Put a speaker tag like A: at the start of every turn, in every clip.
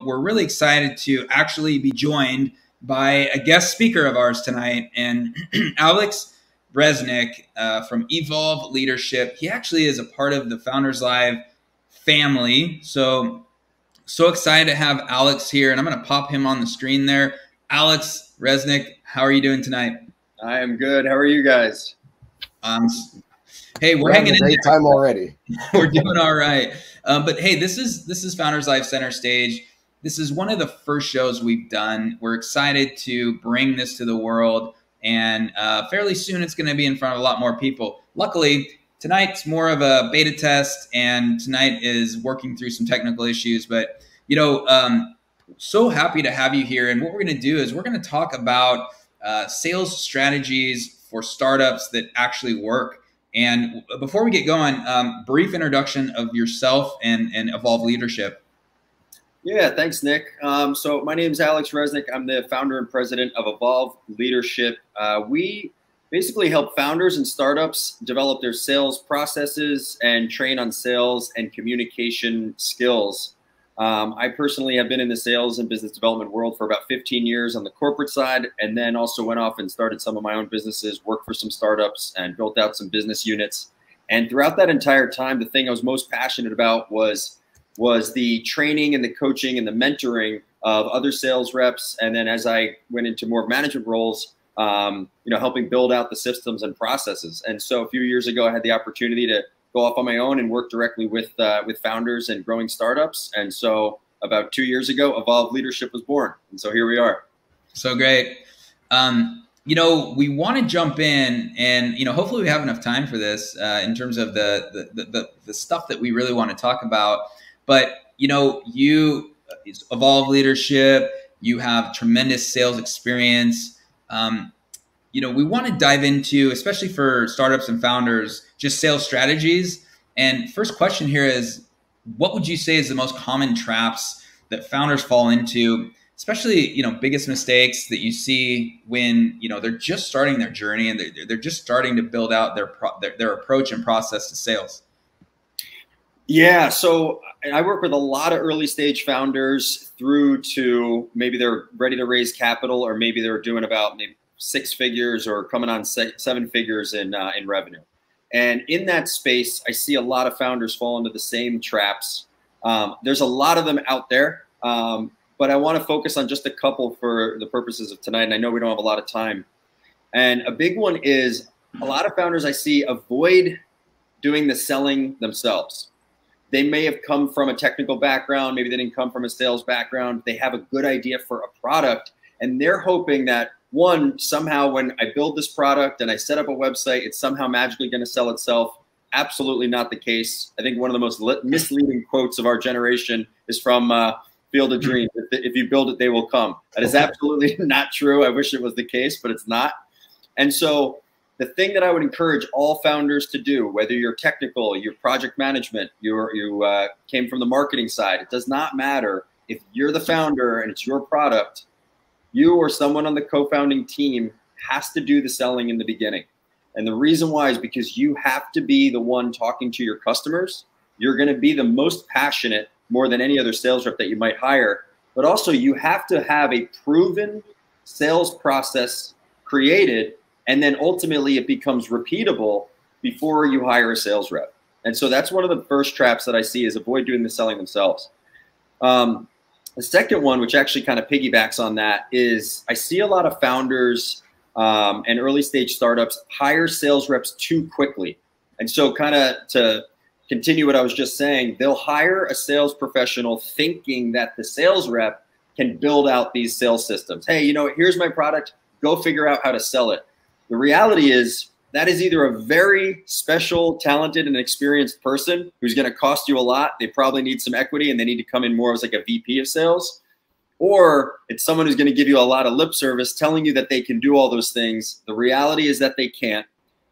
A: we're really excited to actually be joined by a guest speaker of ours tonight, and Alex Resnick uh, from Evolve Leadership. He actually is a part of the Founders Live family. So, so excited to have Alex here, and I'm going to pop him on the screen there. Alex Resnick, how are you doing tonight?
B: I am good. How are you guys?
A: Um, hey, we're,
C: we're
A: hanging
C: in. Great
A: there.
C: time already.
A: we're doing all right. Um, but hey, this is this is Founders Live Center Stage. This is one of the first shows we've done. We're excited to bring this to the world, and uh, fairly soon it's going to be in front of a lot more people. Luckily, tonight's more of a beta test, and tonight is working through some technical issues. But you know, um, so happy to have you here. And what we're going to do is we're going to talk about uh, sales strategies for startups that actually work. And before we get going, um, brief introduction of yourself and, and Evolve Leadership.
B: Yeah, thanks, Nick. Um, so my name is Alex Resnick. I'm the founder and president of Evolve Leadership. Uh, we basically help founders and startups develop their sales processes and train on sales and communication skills. Um, I personally have been in the sales and business development world for about 15 years on the corporate side, and then also went off and started some of my own businesses, worked for some startups, and built out some business units. And throughout that entire time, the thing I was most passionate about was was the training and the coaching and the mentoring of other sales reps. And then as I went into more management roles, um, you know, helping build out the systems and processes. And so a few years ago, I had the opportunity to go off on my own and work directly with uh, with founders and growing startups. And so about two years ago, Evolve Leadership was born. And so here we are.
A: So great. Um, you know, we want to jump in, and you know, hopefully, we have enough time for this uh, in terms of the the, the the stuff that we really want to talk about. But you know, you evolve leadership. You have tremendous sales experience. Um, you know, we want to dive into, especially for startups and founders, just sales strategies. And first question here is, what would you say is the most common traps that founders fall into? Especially, you know, biggest mistakes that you see when you know they're just starting their journey and they're, they're just starting to build out their, their their approach and process to sales.
B: Yeah, so I work with a lot of early stage founders through to maybe they're ready to raise capital, or maybe they're doing about maybe six figures or coming on seven figures in uh, in revenue. And in that space, I see a lot of founders fall into the same traps. Um, there's a lot of them out there, um, but I want to focus on just a couple for the purposes of tonight. And I know we don't have a lot of time. And a big one is a lot of founders I see avoid doing the selling themselves they may have come from a technical background, maybe they didn't come from a sales background. They have a good idea for a product, and they're hoping that one somehow when I build this product and I set up a website, it's somehow magically going to sell itself. Absolutely not the case. I think one of the most misleading quotes of our generation is from uh, Field of Dreams: "If you build it, they will come." That is absolutely not true. I wish it was the case, but it's not. And so the thing that I would encourage all founders to do, whether you're technical, you're project management, you're, you uh, came from the marketing side, it does not matter. If you're the founder and it's your product, you or someone on the co-founding team has to do the selling in the beginning. And the reason why is because you have to be the one talking to your customers. You're going to be the most passionate more than any other sales rep that you might hire. But also, you have to have a proven sales process created and then ultimately it becomes repeatable before you hire a sales rep. And so that's one of the first traps that I see is avoid doing the selling themselves. Um, the second one, which actually kind of piggybacks on that, is I see a lot of founders um, and early stage startups hire sales reps too quickly. And so, kind of to continue what I was just saying, they'll hire a sales professional thinking that the sales rep can build out these sales systems. Hey, you know, here's my product, go figure out how to sell it. The reality is that is either a very special, talented, and experienced person who's going to cost you a lot. They probably need some equity and they need to come in more as like a VP of sales. Or it's someone who's going to give you a lot of lip service telling you that they can do all those things. The reality is that they can't.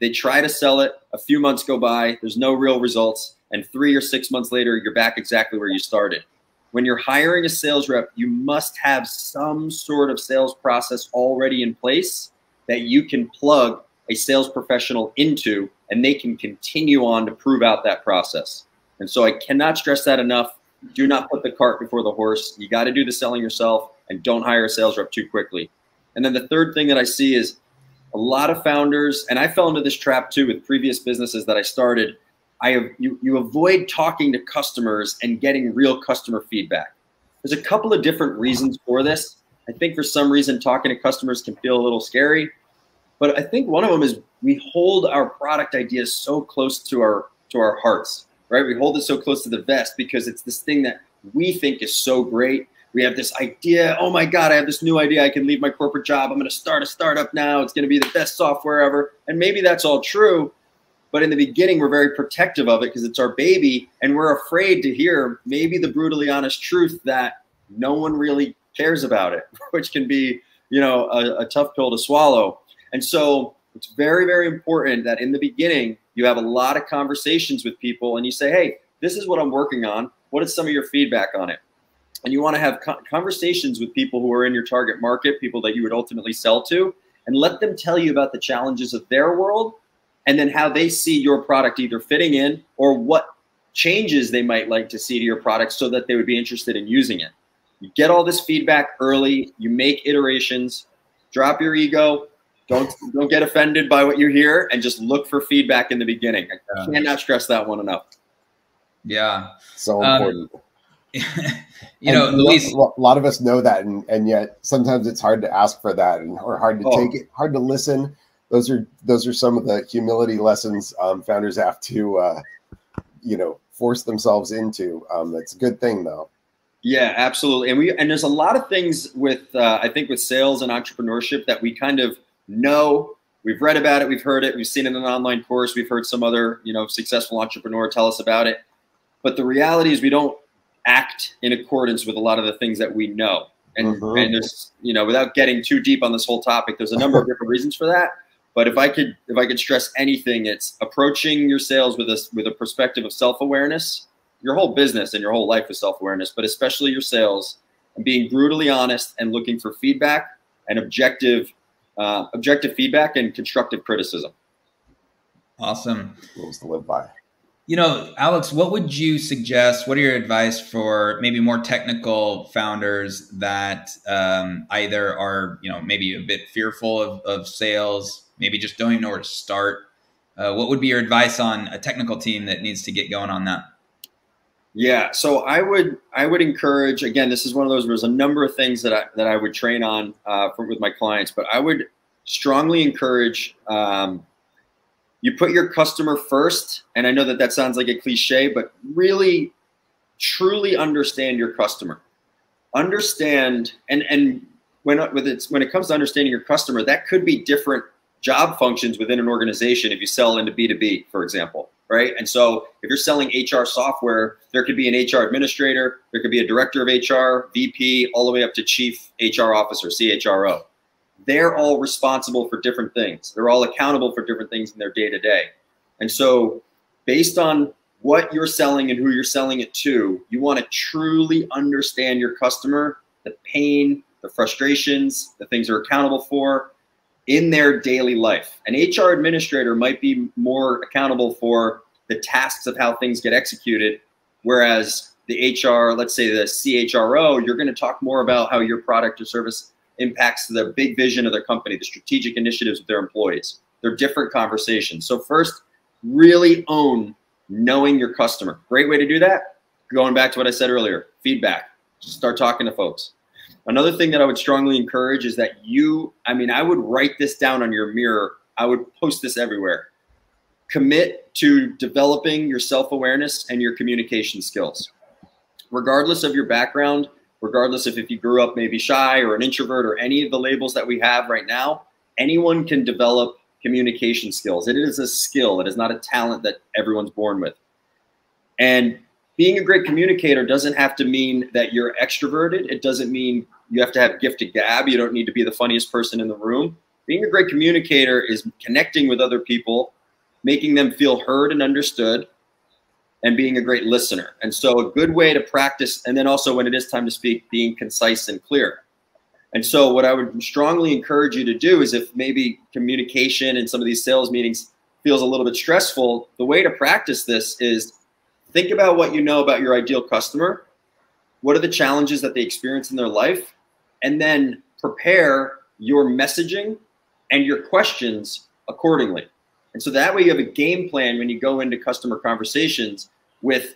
B: They try to sell it. A few months go by, there's no real results. And three or six months later, you're back exactly where you started. When you're hiring a sales rep, you must have some sort of sales process already in place that you can plug a sales professional into and they can continue on to prove out that process. And so I cannot stress that enough. do not put the cart before the horse. You got to do the selling yourself and don't hire a sales rep too quickly. And then the third thing that I see is a lot of founders, and I fell into this trap too with previous businesses that I started. I have, you, you avoid talking to customers and getting real customer feedback. There's a couple of different reasons for this. I think for some reason talking to customers can feel a little scary, but I think one of them is we hold our product ideas so close to our to our hearts, right? We hold it so close to the vest because it's this thing that we think is so great. We have this idea. Oh my God, I have this new idea. I can leave my corporate job. I'm going to start a startup now. It's going to be the best software ever. And maybe that's all true. But in the beginning, we're very protective of it because it's our baby. And we're afraid to hear maybe the brutally honest truth that no one really cares about it, which can be, you know, a, a tough pill to swallow. And so it's very, very important that in the beginning, you have a lot of conversations with people and you say, hey, this is what I'm working on. What is some of your feedback on it? And you want to have conversations with people who are in your target market, people that you would ultimately sell to, and let them tell you about the challenges of their world and then how they see your product either fitting in or what changes they might like to see to your product so that they would be interested in using it. You get all this feedback early, you make iterations, drop your ego, don't don't get offended by what you hear, and just look for feedback in the beginning. I cannot stress that one enough.
A: Yeah,
C: so um, important. Um,
A: you know, and Luis,
C: a lot of us know that, and, and yet sometimes it's hard to ask for that, and or hard to oh. take it, hard to listen. Those are those are some of the humility lessons um, founders have to, uh, you know, force themselves into. Um, that's a good thing, though.
B: Yeah, absolutely. And we and there's a lot of things with uh, I think with sales and entrepreneurship that we kind of know. We've read about it, we've heard it, we've seen it in an online course, we've heard some other you know successful entrepreneur tell us about it. But the reality is we don't act in accordance with a lot of the things that we know. And mm-hmm. and there's you know without getting too deep on this whole topic, there's a number of different reasons for that. But if I could if I could stress anything, it's approaching your sales with a with a perspective of self awareness your whole business and your whole life is self awareness, but especially your sales and being brutally honest and looking for feedback and objective, uh, objective feedback and constructive criticism.
A: Awesome.
C: Rules to live by.
A: You know, Alex, what would you suggest? What are your advice for maybe more technical founders that um, either are, you know, maybe a bit fearful of, of sales, maybe just don't even know where to start? Uh, what would be your advice on a technical team that needs to get going on that?
B: Yeah, so I would I would encourage again. This is one of those. There's a number of things that I that I would train on uh, for, with my clients, but I would strongly encourage um, you put your customer first. And I know that that sounds like a cliche, but really, truly understand your customer. Understand and and when with it's when it comes to understanding your customer, that could be different job functions within an organization. If you sell into B two B, for example right? And so if you're selling HR software, there could be an HR administrator, there could be a director of HR, VP, all the way up to chief HR officer, CHRO. They're all responsible for different things. They're all accountable for different things in their day to day. And so, based on what you're selling and who you're selling it to, you want to truly understand your customer, the pain, the frustrations, the things they're accountable for, in their daily life. An HR administrator might be more accountable for the tasks of how things get executed, whereas the HR, let's say the CHRO, you're going to talk more about how your product or service impacts the big vision of their company, the strategic initiatives of their employees. They're different conversations. So first, really own knowing your customer. Great way to do that. Going back to what I said earlier, feedback. Just start talking to folks. Another thing that I would strongly encourage is that you, I mean, I would write this down on your mirror. I would post this everywhere. Commit to developing your self awareness and your communication skills. Regardless of your background, regardless of if you grew up maybe shy or an introvert or any of the labels that we have right now, anyone can develop communication skills. It is a skill, it is not a talent that everyone's born with. And being a great communicator doesn't have to mean that you're extroverted. It doesn't mean you have to have gift of gab. You don't need to be the funniest person in the room. Being a great communicator is connecting with other people, making them feel heard and understood, and being a great listener. And so, a good way to practice, and then also when it is time to speak, being concise and clear. And so, what I would strongly encourage you to do is if maybe communication in some of these sales meetings feels a little bit stressful, the way to practice this is think about what you know about your ideal customer what are the challenges that they experience in their life, and then prepare your messaging and your questions accordingly. And so that way you have a game plan when you go into customer conversations with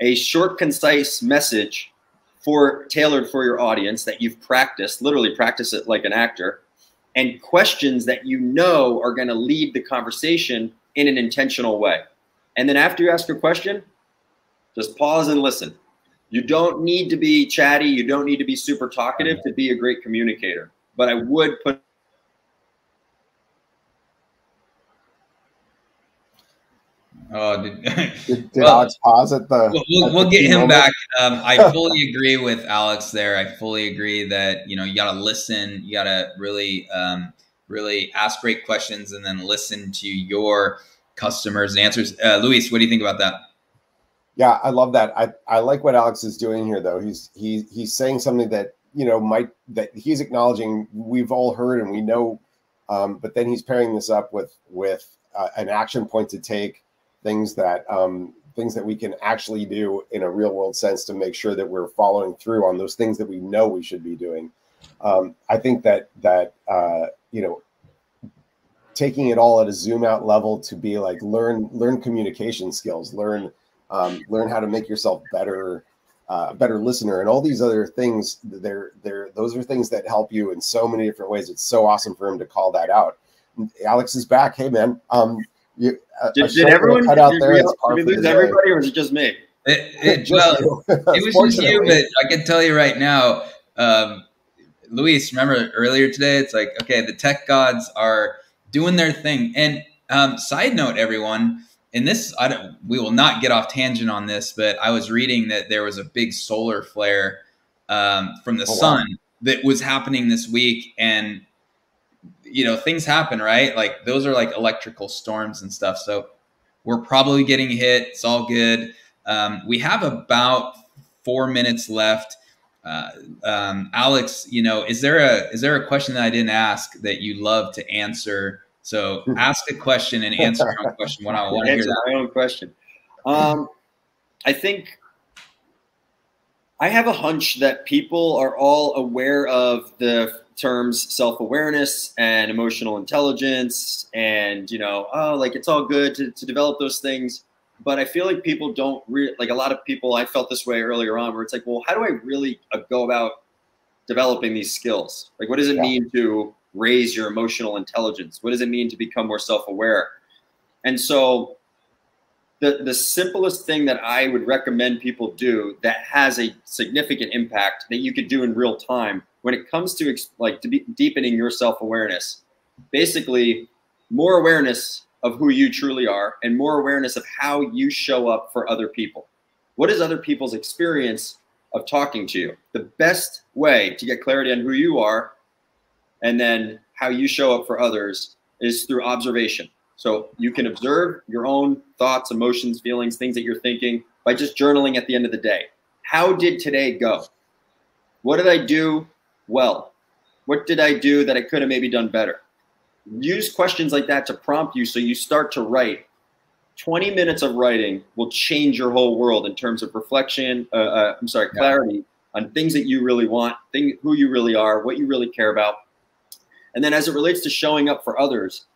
B: a short, concise message for tailored for your audience that you've practiced, literally practice it like an actor, and questions that you know are going to lead the conversation in an intentional way. And then after you ask your question, just pause and listen. You don't need to be chatty, you don't need to be super talkative to be a great communicator. But I would put
A: Oh, did,
C: did, did well, Alex pause at the?
A: We'll, we'll get him moment? back. Um, I fully agree with Alex there. I fully agree that you know you got to listen. You got to really, um, really ask great questions and then listen to your customers' answers. Uh, Luis, what do you think about that?
C: Yeah, I love that. I, I like what Alex is doing here, though. He's he he's saying something that you know might that he's acknowledging we've all heard and we know, um, but then he's pairing this up with with uh, an action point to take things that um, things that we can actually do in a real world sense to make sure that we're following through on those things that we know we should be doing. Um, I think that that uh, you know taking it all at a zoom out level to be like learn learn communication skills, learn um, learn how to make yourself better uh, better listener and all these other things they're they're those are things that help you in so many different ways it's so awesome for him to call that out alex is back hey man um
B: you, a, did, a did everyone cut out did, there? We, did we lose everybody, or was it just me?
A: It, it, well, it was just you, but I can tell you right now, um, Luis. Remember earlier today? It's like okay, the tech gods are doing their thing. And um, side note, everyone, and this I don't. We will not get off tangent on this, but I was reading that there was a big solar flare um, from the oh, sun wow. that was happening this week, and you know things happen right like those are like electrical storms and stuff so we're probably getting hit it's all good um, we have about four minutes left uh, um, alex you know is there a is there a question that i didn't ask that you love to answer so hmm. ask a question and answer your own question what i want to hear that.
B: my own question um, i think i have a hunch that people are all aware of the terms self-awareness and emotional intelligence and you know oh like it's all good to, to develop those things but i feel like people don't really like a lot of people i felt this way earlier on where it's like well how do i really go about developing these skills like what does it yeah. mean to raise your emotional intelligence? What does it mean to become more self-aware? And so the, the simplest thing that I would recommend people do that has a significant impact that you could do in real time when it comes to like to be deepening your self-awareness basically more awareness of who you truly are and more awareness of how you show up for other people. What is other people's experience of talking to you? The best way to get clarity on who you are and then how you show up for others is through observation so you can observe your own thoughts emotions feelings things that you're thinking by just journaling at the end of the day how did today go what did i do well? What did I do that I could have maybe done better? Use questions like that to prompt you so you start to write. 20 minutes of writing will change your whole world in terms of reflection, uh, uh, I'm sorry, clarity on things that you really want, thing, who you really are, what you really care about. And then as it relates to showing up for others,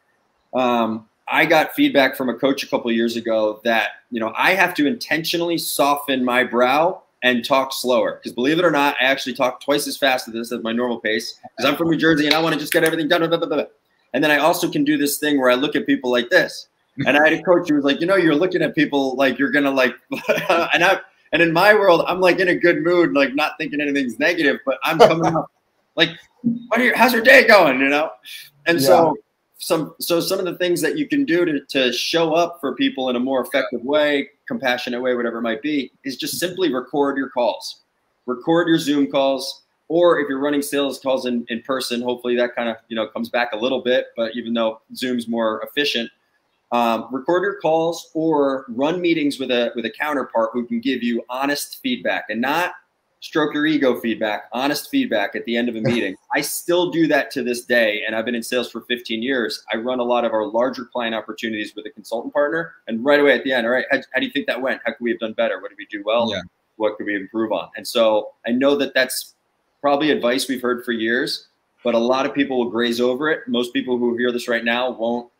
B: um, I got feedback from a coach a couple years ago that, you know, I have to intentionally soften my brow and talk slower. Because believe it or not, I actually talk twice as fast as this at my normal pace. Because I'm from New Jersey and I want to just get everything done. Blah, blah, blah, and then I also can do this thing where I look at people like this. And I had a coach who was like, you know, you're looking at people like you're gonna like, and I and in my world, I'm like in a good mood, like not thinking anything's negative, but I'm coming up like, what are your, how's your day going? You know, and yeah. so some so some of the things that you can do to, to show up for people in a more effective way compassionate way whatever it might be is just simply record your calls record your zoom calls or if you're running sales calls in, in person hopefully that kind of you know comes back a little bit but even though zoom's more efficient um, record your calls or run meetings with a with a counterpart who can give you honest feedback and not stroke your ego feedback, honest feedback at the end of a meeting. I still do that to this day. And I've been in sales for 15 years. I run a lot of our larger client opportunities with a consultant partner. And right away at the end, all right, how, how do you think that went? How could we have done better? What did we do well? Yeah. what could we improve on. And so I know that that's probably advice we've heard for years, but a lot of people will graze over it. Most people who hear this right now won't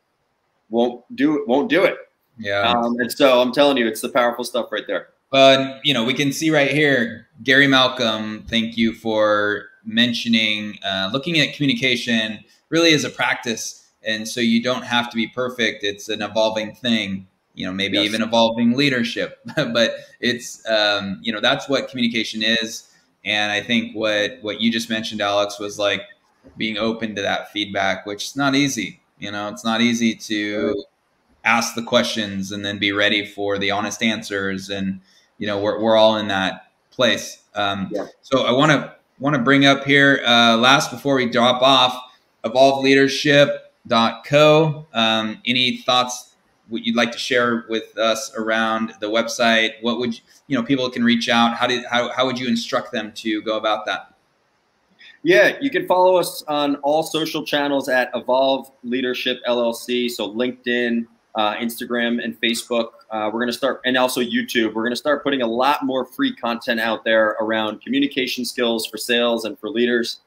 B: won't do it. Won't do it.
A: Yeah.
B: Um, and so I'm telling you, it's the powerful stuff right there.
A: But you know, we can see right here, Gary Malcolm. Thank you for mentioning uh, looking at communication really as a practice, and so you don't have to be perfect. It's an evolving thing. You know, maybe yes. even evolving leadership, but it's um, you know that's what communication is. And I think what what you just mentioned, Alex, was like being open to that feedback, which is not easy. You know, it's not easy to ask the questions and then be ready for the honest answers. And you know, we're we're all in that place. Um, yeah. So I want to want to bring up here uh, last before we drop off evolveleadership.co. Um, any thoughts what you'd like to share with us around the website? What would you, you know people can reach out? How did how, how would you instruct them to go about that?
B: Yeah, you can follow us on all social channels at Evolve Leadership LLC. So LinkedIn, uh, Instagram, and Facebook. Uh, we're going to start, and also YouTube. We're going to start putting a lot more free content out there around communication skills for sales and for leaders.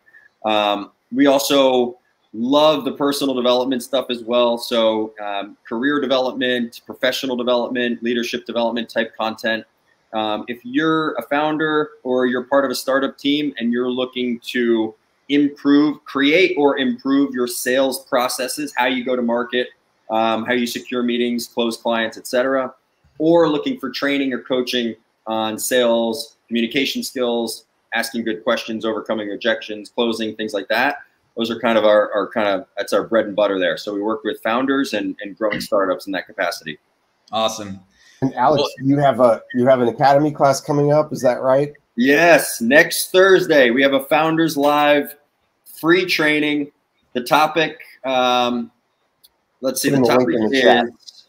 B: Um, we also love the personal development stuff as well. So, um, career development, professional development, leadership development type content. Um, if you're a founder or you're part of a startup team and you're looking to improve, create, or improve your sales processes, how you go to market, um, how you secure meetings, close clients, etc., or looking for training or coaching on sales, communication skills, asking good questions, overcoming objections, closing, things like that those are kind of our, our kind of that's our bread and butter there. So we work with founders and, and growing startups in that capacity.
A: Awesome.
C: And Alex, well, you have a you have an academy class coming up, is that right?
B: Yes, next Thursday we have a founders live free training. The topic, um, let's see, the topic is.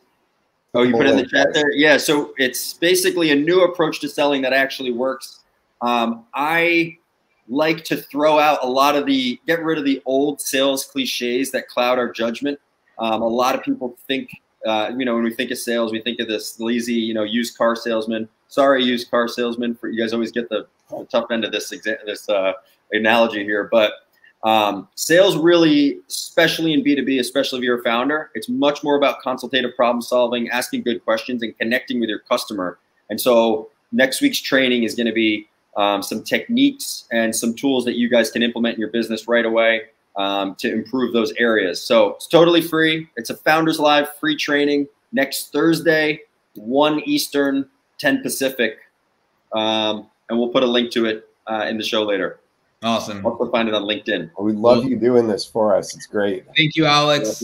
B: Oh, you put it in the chat there? Yeah. So it's basically a new approach to selling that actually works. Um, I like to throw out a lot of the get rid of the old sales cliches that cloud our judgment. Um, a lot of people think, uh, you know, when we think of sales, we think of this lazy, you know, used car salesman. Sorry, used car salesman. For you guys always get the, the tough end of this this uh, analogy here, but um, sales really, especially in B two B, especially if you're a founder, it's much more about consultative problem solving, asking good questions, and connecting with your customer. And so next week's training is going to be um, some techniques and some tools that you guys can implement in your business right away um, to improve those areas. So it's totally free. It's a Founders Live free training next Thursday, 1 Eastern, 10 Pacific. Um, and we'll put a link to it uh, in the show later.
A: Awesome.
B: Also find it on LinkedIn.
C: we love you doing this for us. It's great.
A: Thank you, Alex.